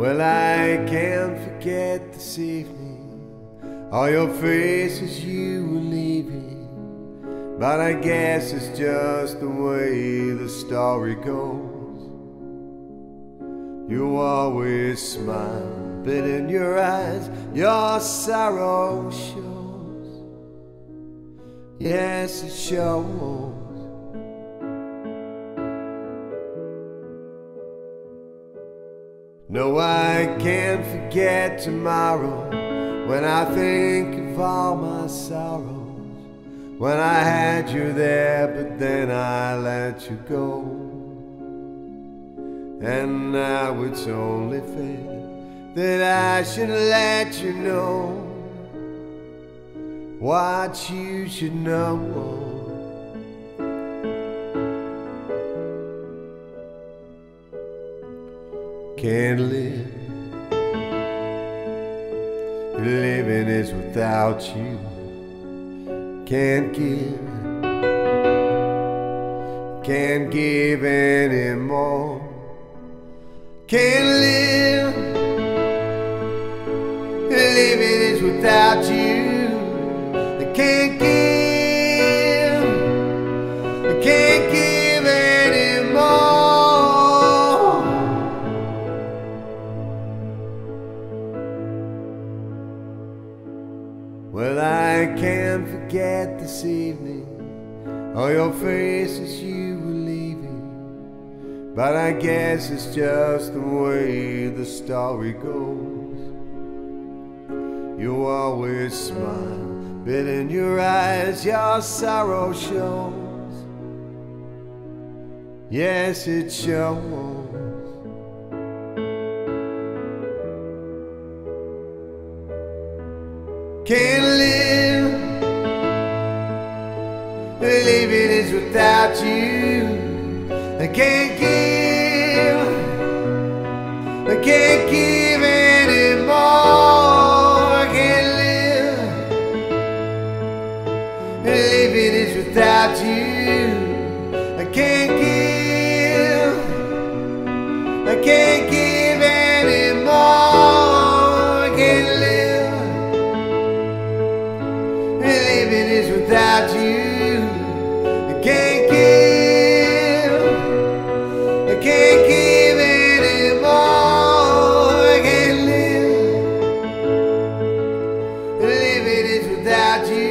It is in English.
Well, I can't forget this evening all your faces you were leaving. But I guess it's just the way the story goes. You always smile, but in your eyes, your sorrow shows. Yes, it shows. No, I can't forget tomorrow when I think of all my sorrows. When I had you there, but then I let you go. And now it's only fair that I should let you know what you should know. can't live. Living is without you. Can't give. Can't give anymore. Can't live. Living is without you. Can't give. I can't give anymore. Well, I can't forget this evening all your faces you were leaving. But I guess it's just the way the story goes. You always smile, but in your eyes your sorrow shows. Yes, it shows. Can't live, living is without you. I can't give, without you. I can't give, I can't give anymore. I can't live, living is without you.